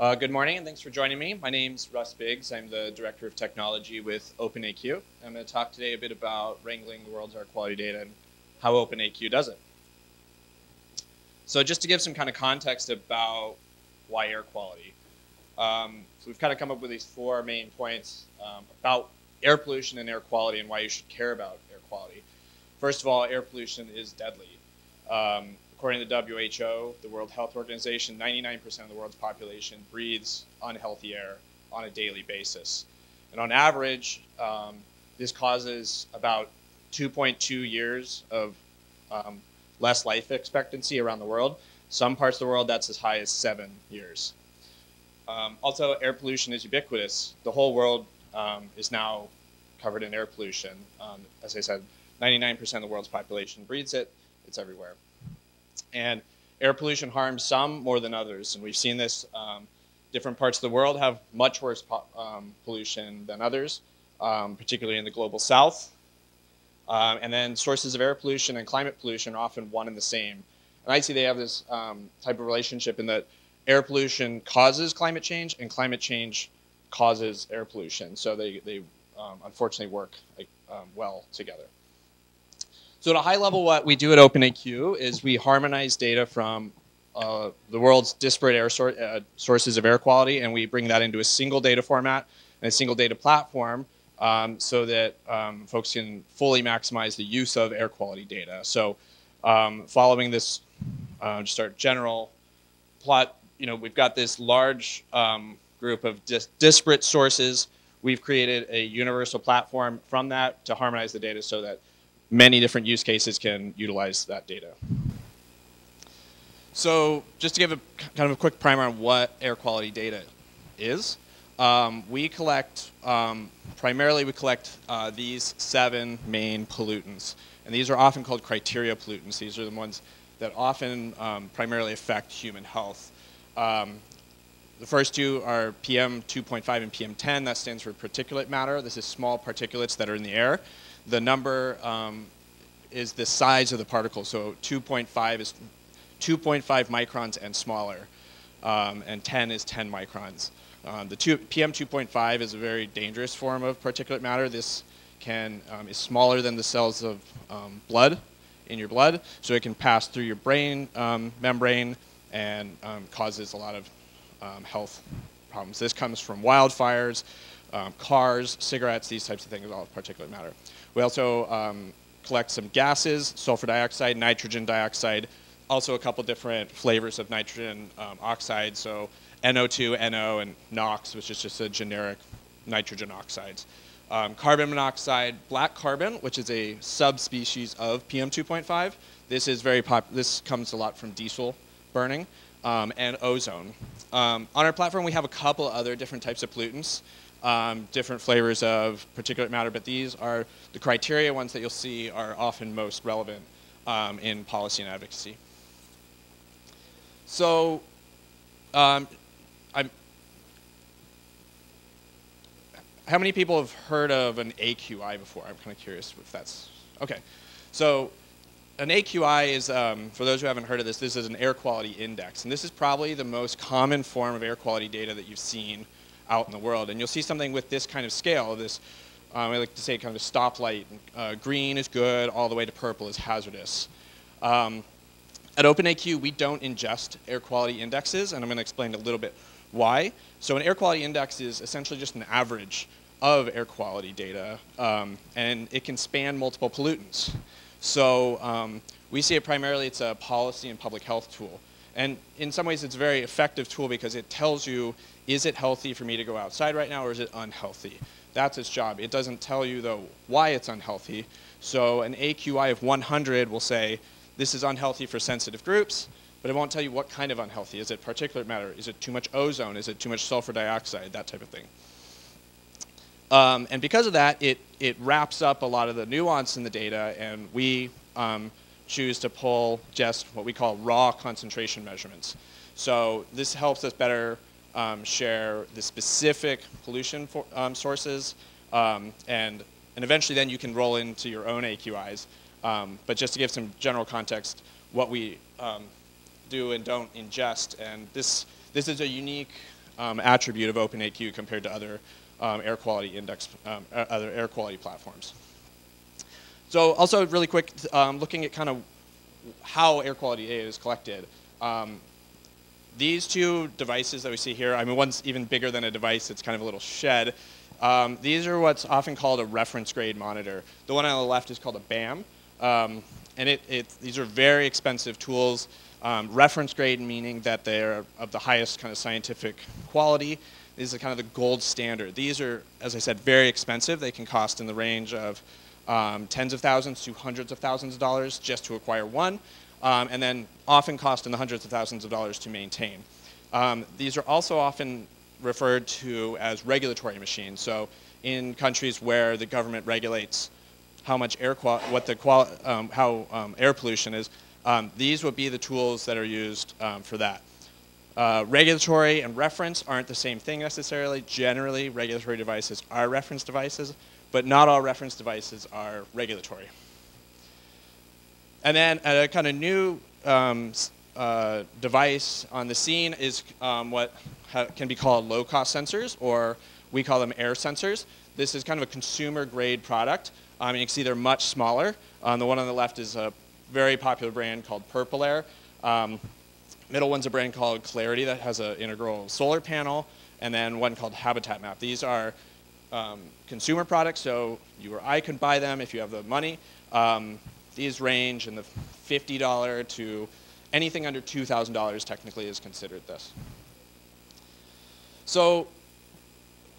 Uh, good morning and thanks for joining me. My name's Russ Biggs. I'm the Director of Technology with OpenAQ. I'm going to talk today a bit about wrangling the world's air quality data and how OpenAQ does it. So just to give some kind of context about why air quality. Um, so we've kind of come up with these four main points um, about air pollution and air quality and why you should care about air quality. First of all, air pollution is deadly. Um, according to the WHO, the World Health Organization, 99% of the world's population breathes unhealthy air on a daily basis. And on average, um, this causes about 2.2 years of um, less life expectancy around the world. Some parts of the world, that's as high as seven years. Um, also, air pollution is ubiquitous. The whole world um, is now covered in air pollution. Um, as I said, 99% of the world's population breathes it. It's everywhere. And air pollution harms some more than others. And we've seen this. Um, different parts of the world have much worse um, pollution than others, um, particularly in the global south. Um, and then sources of air pollution and climate pollution are often one and the same. And I see they have this um, type of relationship in that air pollution causes climate change and climate change causes air pollution. So they, they um, unfortunately work like, well together. So at a high level, what we do at OpenAQ is we harmonize data from uh, the world's disparate air sor uh, sources of air quality, and we bring that into a single data format and a single data platform um, so that um, folks can fully maximize the use of air quality data. So um, following this, uh, just our general plot, you know, we've got this large um, group of dis disparate sources. We've created a universal platform from that to harmonize the data so that many different use cases can utilize that data. So just to give a kind of a quick primer on what air quality data is, um, we collect, um, primarily we collect uh, these seven main pollutants. And these are often called criteria pollutants. These are the ones that often um, primarily affect human health. Um, the first two are PM 2.5 and PM 10. That stands for particulate matter. This is small particulates that are in the air. The number um, is the size of the particle. So 2.5 is 2.5 microns and smaller, um, and 10 is 10 microns. Um, the two, PM 2.5 is a very dangerous form of particulate matter. This can um, is smaller than the cells of um, blood in your blood, so it can pass through your brain um, membrane and causes a lot of health problems. This comes from wildfires, cars, cigarettes, these types of things, all particulate matter. We also um, collect some gases, sulfur dioxide, nitrogen dioxide, also a couple different flavors of nitrogen um, oxide, so NO2, NO, and NOx, which is just a generic nitrogen oxides. Um, carbon monoxide, black carbon, which is a subspecies of PM2.5. This is very pop. This comes a lot from diesel burning, um, and ozone. Um, on our platform, we have a couple other different types of pollutants um, different flavors of particulate matter, but these are the criteria ones that you'll see are often most relevant um, in policy and advocacy. So um, how many people have heard of an AQI before? I'm kind of curious if that's, okay. So an AQI is, um, for those who haven't heard of this, this is an air quality index. And this is probably the most common form of air quality data that you've seen out in the world. And you'll see something with this kind of scale, this, um, I like to say kind of a stoplight. Uh, green is good, all the way to purple is hazardous. Um, at OpenAQ, we don't ingest air quality indexes, and I'm going to explain a little bit why. So an air quality index is essentially just an average of air quality data, um, and it can span multiple pollutants. So um, we see it primarily, it's a policy and public health tool. And in some ways, it's a very effective tool because it tells you is it healthy for me to go outside right now or is it unhealthy? That's its job. It doesn't tell you, though, why it's unhealthy. So an AQI of 100 will say, this is unhealthy for sensitive groups, but it won't tell you what kind of unhealthy. Is it particulate matter? Is it too much ozone? Is it too much sulfur dioxide? That type of thing. Um, and because of that, it, it wraps up a lot of the nuance in the data, and we um, choose to pull just what we call raw concentration measurements. So this helps us better um, share the specific pollution for, um, sources, um, and, and eventually then you can roll into your own AQIs. Um, but just to give some general context, what we um, do and don't ingest, and this, this is a unique um, attribute of OpenAQ compared to other air quality index, other air quality platforms. So also really quick, um, looking at kind of how air quality data is collected. Um, these two devices that we see here, I mean, one's even bigger than a device. It's kind of a little shed. Um, these are what's often called a reference grade monitor. The one on the left is called a BAM. Um, and it, it, these are very expensive tools. Um, reference grade meaning that they're of the highest kind of scientific quality. These are kind of the gold standard. These are, as I said, very expensive. They can cost in the range of um, tens of thousands to hundreds of thousands of dollars just to acquire one, um, and then often cost in the hundreds of thousands of dollars to maintain. Um, these are also often referred to as regulatory machines. So in countries where the government regulates how much air what the um, how um, air pollution is, um, these would be the tools that are used for that. Uh, regulatory and reference aren't the same thing necessarily. Generally, regulatory devices are reference devices, but not all reference devices are regulatory. And then a kind of new um, uh, device on the scene is um, what can be called low-cost sensors, or we call them air sensors. This is kind of a consumer-grade product. Um, you can see they're much smaller. The one on the left is a very popular brand called Purple Air. Um, middle one's a brand called Clarity that has an integral solar panel, and then one called Habitat Map. These are um, consumer products, so you or I could buy them if you have the money. Um, these range in the $50 to anything under $2,000 technically is considered this. So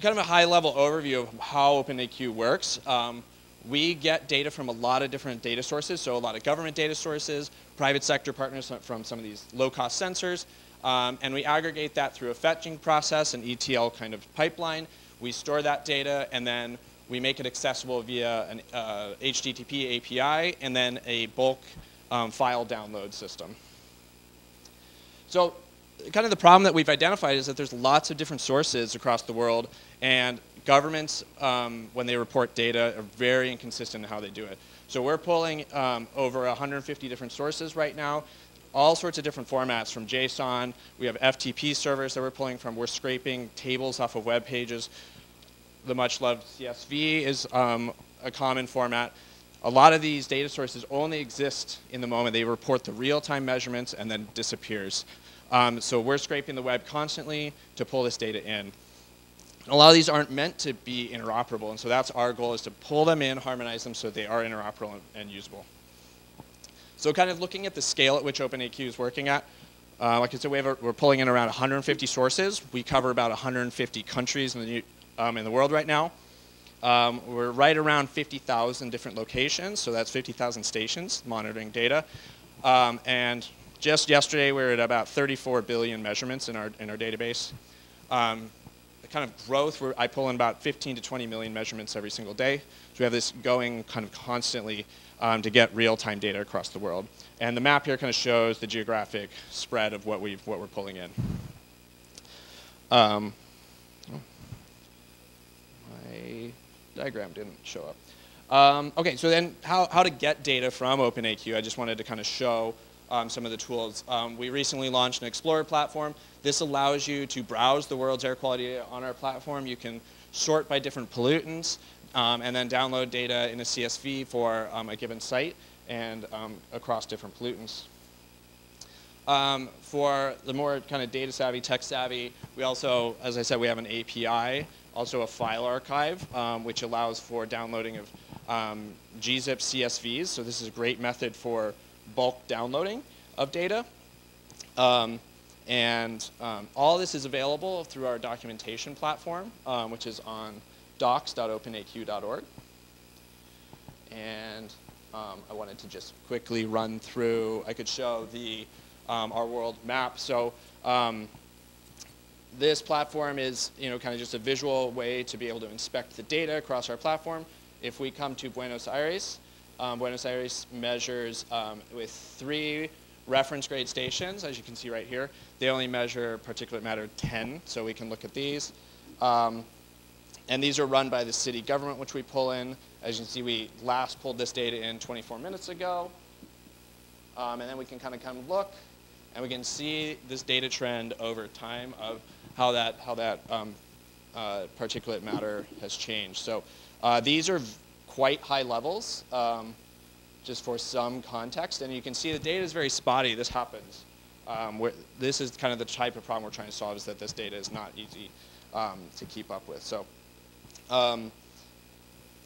kind of a high level overview of how OpenAQ works. Um, we get data from a lot of different data sources, so a lot of government data sources, private sector partners from some of these low-cost sensors, um, and we aggregate that through a fetching process, an ETL kind of pipeline. We store that data, and then we make it accessible via an uh, HTTP API, and then a bulk um, file download system. So kind of the problem that we've identified is that there's lots of different sources across the world, and governments, um, when they report data, are very inconsistent in how they do it. So we're pulling um, over 150 different sources right now, all sorts of different formats from JSON. We have FTP servers that we're pulling from. We're scraping tables off of web pages. The much loved CSV is um, a common format. A lot of these data sources only exist in the moment. They report the real-time measurements and then disappears. Um, so we're scraping the web constantly to pull this data in. A lot of these aren't meant to be interoperable, and so that's our goal is to pull them in, harmonize them so they are interoperable and, and usable. So kind of looking at the scale at which OpenAQ is working at, uh, like I said, we have a, we're pulling in around 150 sources. We cover about 150 countries in the, um, in the world right now. Um, we're right around 50,000 different locations, so that's 50,000 stations monitoring data. Um, and just yesterday, we were at about 34 billion measurements in our, in our database. Um, the kind of growth, I pull in about 15 to 20 million measurements every single day. So we have this going kind of constantly um, to get real-time data across the world. And the map here kind of shows the geographic spread of what, we've, what we're pulling in. Um, oh, my diagram didn't show up. Um, okay, so then how, how to get data from OpenAQ. I just wanted to kind of show um, some of the tools. Um, we recently launched an Explorer platform. This allows you to browse the world's air quality on our platform. You can sort by different pollutants um, and then download data in a CSV for um, a given site and um, across different pollutants. For the more kind of data savvy, tech savvy, we also, as I said, we have an API, also a file archive, which allows for downloading of gzip CSVs. So this is a great method for bulk downloading of data. Um, and um, all this is available through our documentation platform, um, which is on docs.openaq.org. And um, I wanted to just quickly run through, I could show the, um, our world map. So um, this platform is you know, kind of just a visual way to be able to inspect the data across our platform. If we come to Buenos Aires, um, Buenos Aires measures um, with three reference grade stations, as you can see right here. They only measure particulate matter 10, so we can look at these. Um, and these are run by the city government, which we pull in. As you can see, we last pulled this data in 24 minutes ago. Um, and then we can kind of come look, and we can see this data trend over time of how that how that um, uh, particulate matter has changed. So uh, these are quite high levels, um, just for some context, and you can see the data is very spotty. This happens. Um, this is kind of the type of problem we're trying to solve is that this data is not easy um, to keep up with. So, um,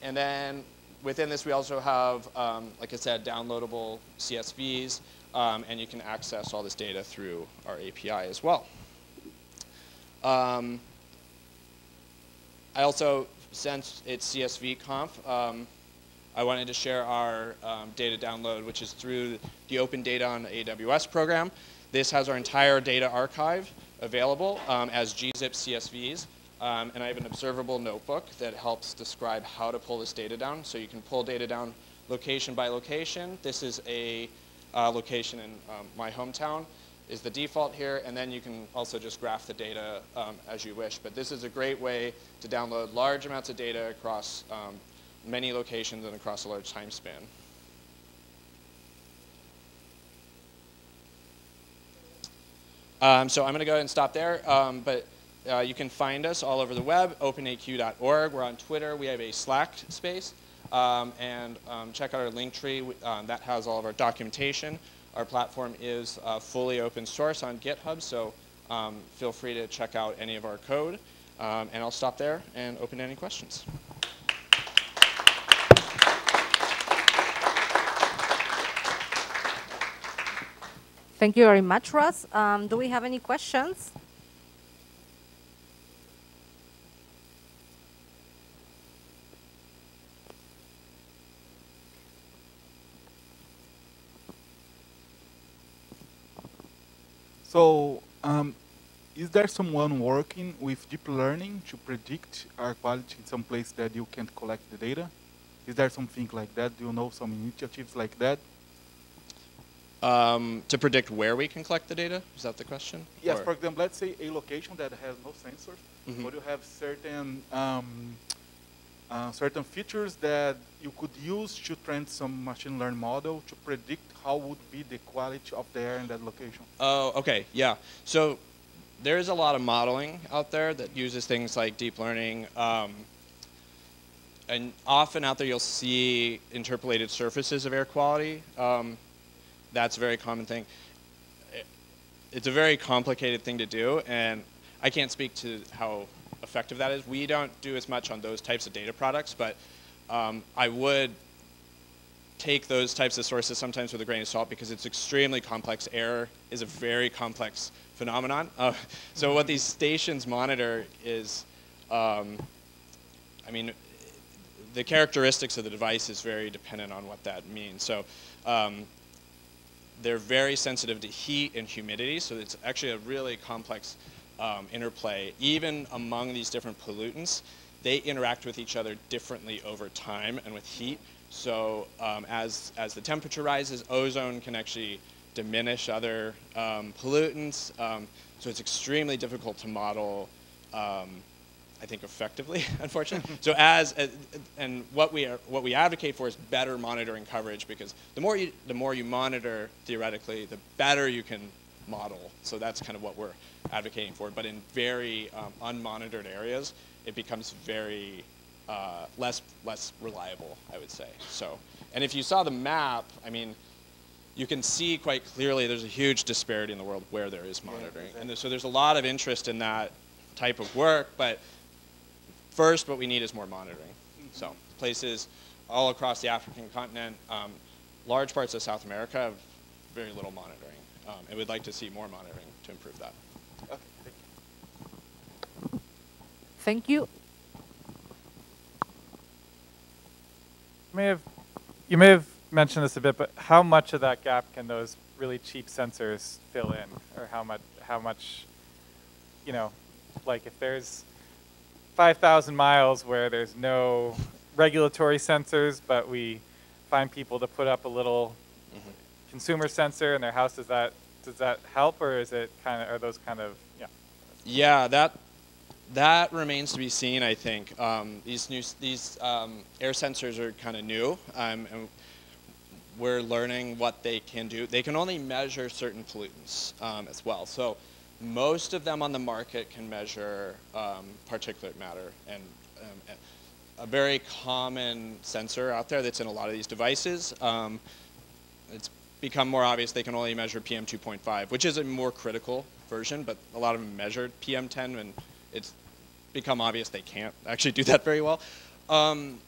and then within this, we also have, um, like I said, downloadable CSVs, um, and you can access all this data through our API as well. Um, I also, since it's CSV conf, um, I wanted to share our um, data download, which is through the Open Data on AWS program. This has our entire data archive available um, as gzip CSVs. Um, and I have an observable notebook that helps describe how to pull this data down. So you can pull data down location by location. This is a uh, location in um, my hometown is the default here, and then you can also just graph the data um, as you wish. But this is a great way to download large amounts of data across um, many locations and across a large time span. Um, so I'm going to go ahead and stop there, um, but uh, you can find us all over the web, openaq.org. We're on Twitter. We have a Slack space. Um, and um, check out our link tree. Um, that has all of our documentation. Our platform is uh, fully open source on GitHub, so um, feel free to check out any of our code. Um, and I'll stop there and open to any questions. Thank you very much, Russ. Um, do we have any questions? So, um, is there someone working with deep learning to predict air quality in some place that you can't collect the data? Is there something like that? Do you know some initiatives like that? Um, to predict where we can collect the data? Is that the question? Yes, or? for example, let's say a location that has no sensors, mm -hmm. but you have certain um, uh, certain features that you could use to train some machine learning model to predict how would be the quality of the air in that location. Oh, okay, yeah. So there is a lot of modeling out there that uses things like deep learning. Um, and often out there you'll see interpolated surfaces of air quality. Um, that's a very common thing. It's a very complicated thing to do, and I can't speak to how effective that is. We don't do as much on those types of data products, but um, I would take those types of sources sometimes with a grain of salt because it's extremely complex. Air is a very complex phenomenon. Uh, so what these stations monitor is, um, I mean, the characteristics of the device is very dependent on what that means. So um, they're very sensitive to heat and humidity, so it's actually a really complex um, interplay, even among these different pollutants, they interact with each other differently over time and with heat. So um, as, as the temperature rises, ozone can actually diminish other um, pollutants. Um, so it's extremely difficult to model, um, I think, effectively, unfortunately. so as, uh, and what we, are, what we advocate for is better monitoring coverage because the more you, the more you monitor, theoretically, the better you can model. So that's kind of what we're advocating for. But in very um, unmonitored areas, it becomes very uh, less less reliable, I would say. So, and if you saw the map, I mean, you can see quite clearly there's a huge disparity in the world where there is monitoring, yeah, and so there's a lot of interest in that type of work. But first, what we need is more monitoring. Mm -hmm. So places all across the African continent, um, large parts of South America have very little monitoring, um, and we'd like to see more monitoring to improve that. Thank you. Thank You may have, you may have mentioned this a bit, but how much of that gap can those really cheap sensors fill in, or how much, how much, you know, like if there's 5,000 miles where there's no regulatory sensors, but we find people to put up a little. Consumer sensor in their house, does that does that help, or is it kind of are those kind of yeah? Yeah, that that remains to be seen. I think um, these new these um, air sensors are kind of new, um, and we're learning what they can do. They can only measure certain pollutants um, as well. So most of them on the market can measure um, particulate matter and um, a very common sensor out there that's in a lot of these devices. It's become more obvious they can only measure PM 2.5, which is a more critical version, but a lot of them measured PM 10, and it's become obvious they can't actually do that very well. Um,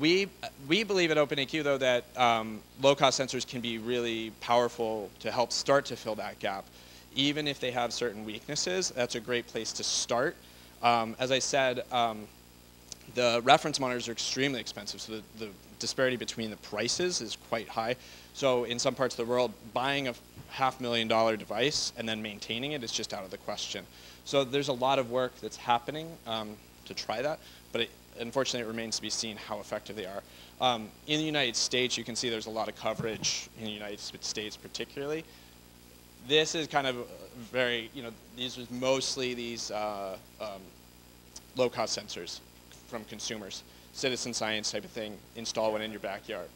we, we believe at OpenAQ, though, that um, low-cost sensors can be really powerful to help start to fill that gap. Even if they have certain weaknesses, that's a great place to start. Um, as I said, um, the reference monitors are extremely expensive, so the, the, disparity between the prices is quite high. So in some parts of the world, buying a half million dollar device and then maintaining it is just out of the question. So there's a lot of work that's happening um, to try that, but it, unfortunately it remains to be seen how effective they are. Um, in the United States, you can see there's a lot of coverage in the United States particularly. This is kind of very, you know, these was mostly these uh, um, low-cost sensors from consumers. Citizen science type of thing, install one in your backyard.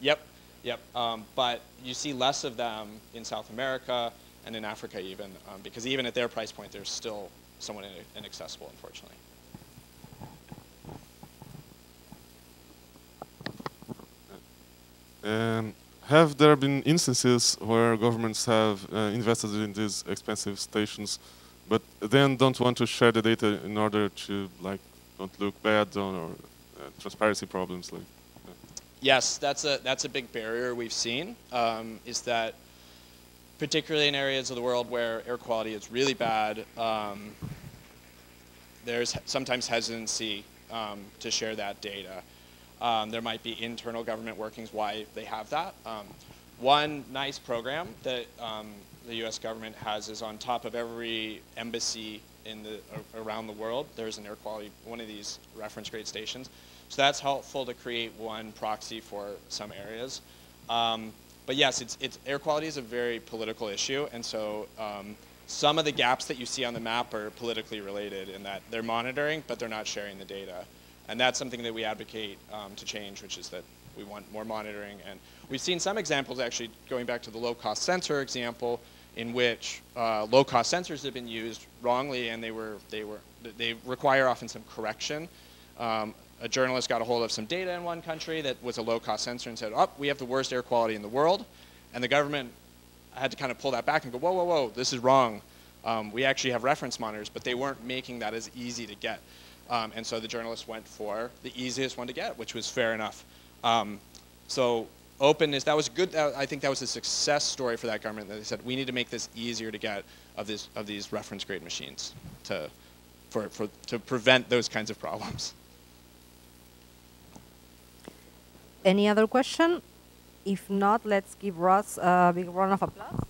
Yep, yep. Um, but you see less of them in South America and in Africa even, um, because even at their price point, they're still somewhat inaccessible, unfortunately. And have there been instances where governments have uh, invested in these expensive stations, but then don't want to share the data in order to like don't look bad on or uh, transparency problems like yes that's a that's a big barrier we've seen um, is that particularly in areas of the world where air quality is really bad um, there's sometimes hesitancy um, to share that data um, there might be internal government workings why they have that um, one nice program that um, the U.S. government has is on top of every embassy in the around the world. There's an air quality one of these reference grade stations, so that's helpful to create one proxy for some areas. Um, but yes, it's, it's air quality is a very political issue, and so um, some of the gaps that you see on the map are politically related in that they're monitoring, but they're not sharing the data, and that's something that we advocate um, to change, which is that we want more monitoring. And we've seen some examples actually going back to the low-cost sensor example in which uh, low-cost sensors have been used wrongly, and they were they were they require often some correction. Um, a journalist got a hold of some data in one country that was a low-cost sensor and said, "Oh, we have the worst air quality in the world," and the government had to kind of pull that back and go, "Whoa, whoa, whoa! This is wrong. Um, we actually have reference monitors, but they weren't making that as easy to get." Um, and so the journalist went for the easiest one to get, which was fair enough. Um, so openness, that was good. I think that was a success story for that government. That they said we need to make this easier to get of this of these reference grade machines to for, for to prevent those kinds of problems. Any other question? If not, let's give Russ a big round of applause.